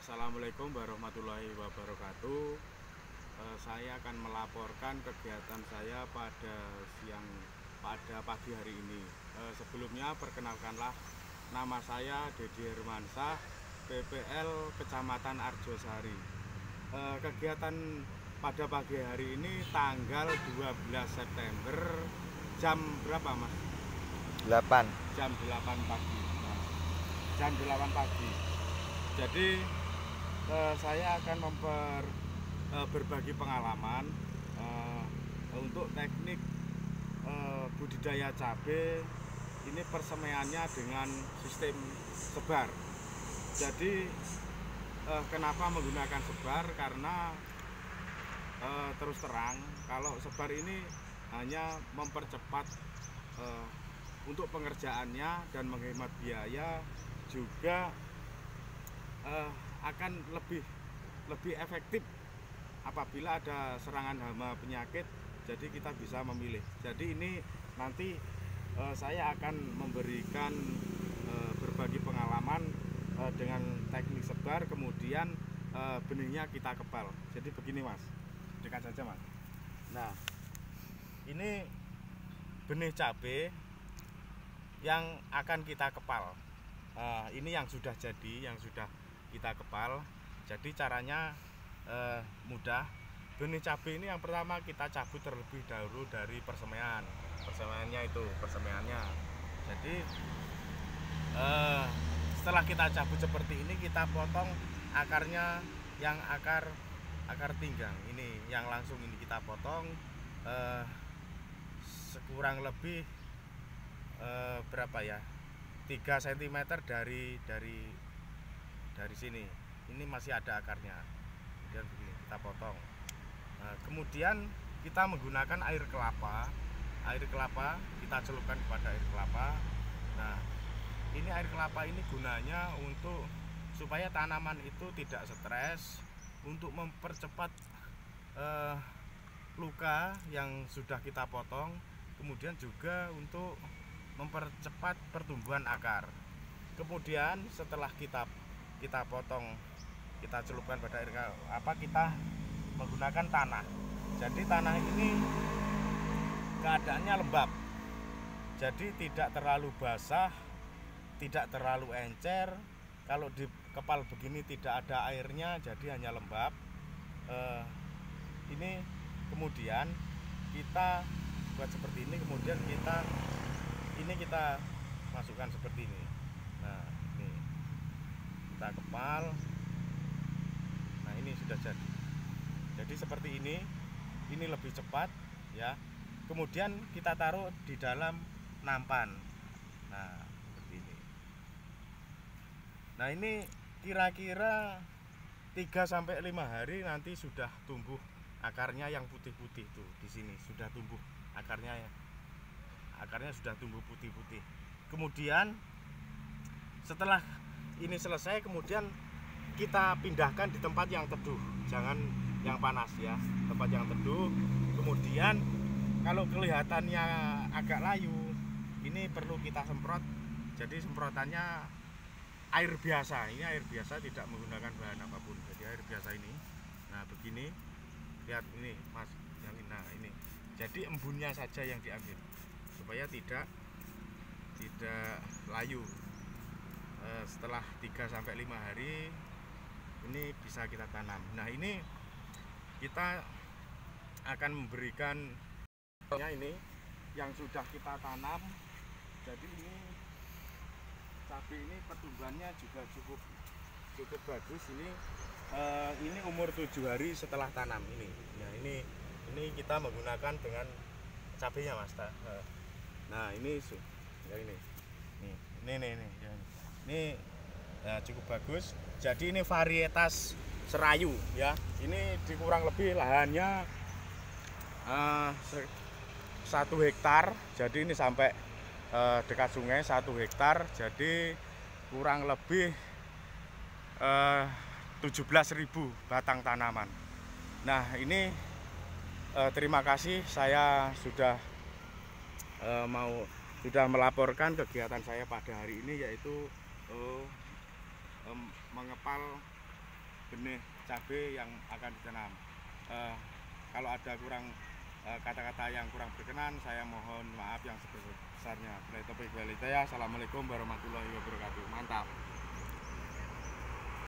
Assalamualaikum warahmatullahi wabarakatuh. Eh, Saya akan melaporkan kegiatan saya pada siang pada pagi hari ini. Eh, Sebelumnya perkenalkanlah nama saya Dedi Hermansyah PPL Kecamatan Arjosari. Eh, Kegiatan pada pagi hari ini tanggal 12 September jam berapa mas? 8 jam 8 pagi. Jam 8 pagi. Jadi eh, saya akan memper eh, berbagi pengalaman eh, untuk teknik eh, budidaya cabai ini persemaiannya dengan sistem sebar. Jadi eh, kenapa menggunakan sebar? Karena eh, terus terang kalau sebar ini hanya mempercepat eh, untuk pengerjaannya dan menghemat biaya juga eh, akan lebih lebih efektif apabila ada serangan hama penyakit jadi kita bisa memilih. Jadi ini nanti eh, saya akan memberikan eh, berbagi pengalaman eh, dengan teknik sebar kemudian eh, benihnya kita kepal jadi begini mas. Dekat saja mas. Nah ini benih cabai yang akan kita kepal. Eh, ini yang sudah jadi, yang sudah kita kepal. Jadi caranya eh, mudah. Benih cabai ini yang pertama kita cabut terlebih dahulu dari persemaian. Persemaiannya itu, persemaiannya. Jadi eh, setelah kita cabut seperti ini kita potong akarnya yang akar akar pinggang ini yang langsung ini kita potong eh, sekurang lebih eh, berapa ya 3 cm dari dari dari sini. Ini masih ada akarnya. Kemudian begini kita potong. Nah, kemudian kita menggunakan air kelapa. Air kelapa kita celupkan kepada air kelapa. Nah ini air kelapa ini gunanya untuk supaya tanaman itu tidak stres untuk mempercepat eh, luka yang sudah kita potong kemudian juga untuk mempercepat pertumbuhan akar. Kemudian setelah kita kita potong, kita celupkan pada air apa kita menggunakan tanah. Jadi tanah ini keadaannya lembab. Jadi tidak terlalu basah, tidak terlalu encer. Kalau di kepal begini tidak ada airnya, jadi hanya lembab. Eh, ini kemudian kita buat seperti ini, kemudian kita ini kita masukkan seperti ini kita kepal. Nah ini sudah jadi. Jadi seperti ini ini lebih cepat ya. Kemudian kita taruh di dalam nampan. Nah seperti ini. Nah ini kira-kira 3 sampai 5 hari nanti sudah tumbuh akarnya yang putih-putih tuh di sini. Sudah tumbuh akarnya ya. Akarnya sudah tumbuh putih-putih. Kemudian setelah ini selesai kemudian kita pindahkan di tempat yang teduh, jangan yang panas ya, tempat yang teduh. Kemudian kalau kelihatannya agak layu, ini perlu kita semprot. Jadi semprotannya air biasa. Ini air biasa tidak menggunakan bahan apa pun. Jadi air biasa ini. Nah, begini. Lihat ini, Mas. Yang ini. Nah, ini. Jadi embunnya saja yang diambil supaya tidak tidak layu setelah 3 sampai 5 hari ini bisa kita tanam. Nah ini kita akan memberikan ini yang sudah kita tanam. Jadi ini cabai ini pertumbuhannya juga cukup cukup bagus. Ini eh, ini umur tujuh hari setelah tanam ini. Nah ini ini kita menggunakan dengan cabenya mas. Eh, Nah ini ya ini, nih, ini, ini, ini, ya, ini. Ini ya, cukup bagus. Jadi ini varietas serayu ya. Ini di kurang lebih lahannya eh, satu hektar. Jadi ini sampai eh, dekat sungai satu hektar. Jadi kurang lebih eh, 17.000 batang tanaman. Nah ini eh, terima kasih saya sudah eh, mau sudah melaporkan kegiatan saya pada hari ini yaitu eh, em, mengepal benih cabai yang akan ditanam. Uh, kalau ada kurang eh, kata-kata uh, yang kurang berkenan, saya mohon maaf yang sebesar-besarnya. Assalamualaikum warahmatullahi wabarakatuh. Mantap.